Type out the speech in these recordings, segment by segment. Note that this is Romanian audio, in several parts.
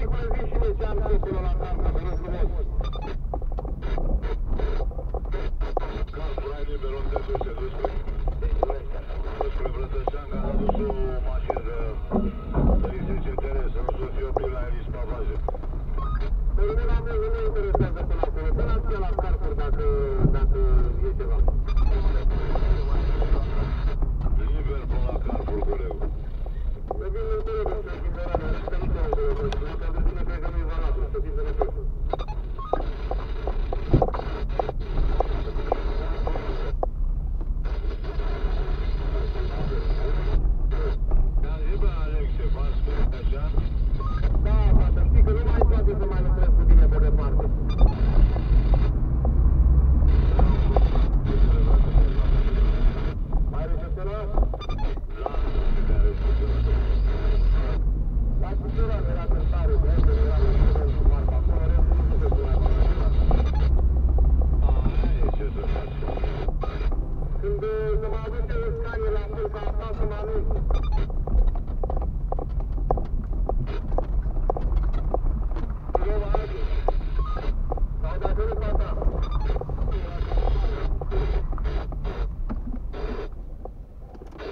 Tăticule, vin și mie ce am eu până la cartă, vă rog frumos. Carpul ai liber, unde te duci? Te duci spre... Spre Brătășan, că a adus o mașină de 30 TR, să nu să fie oprit la Elis Pavlaje. Pe mine la mine nu mă interesează până acolo. Până la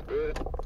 Good.